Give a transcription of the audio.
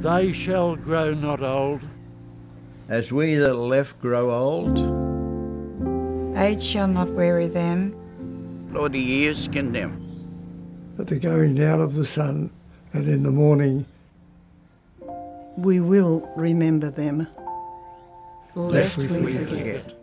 They shall grow not old. As we that are left grow old, Age shall not weary them. Nor the years condemn. At the going down of the sun and in the morning, We will remember them, lest we we forget. forget.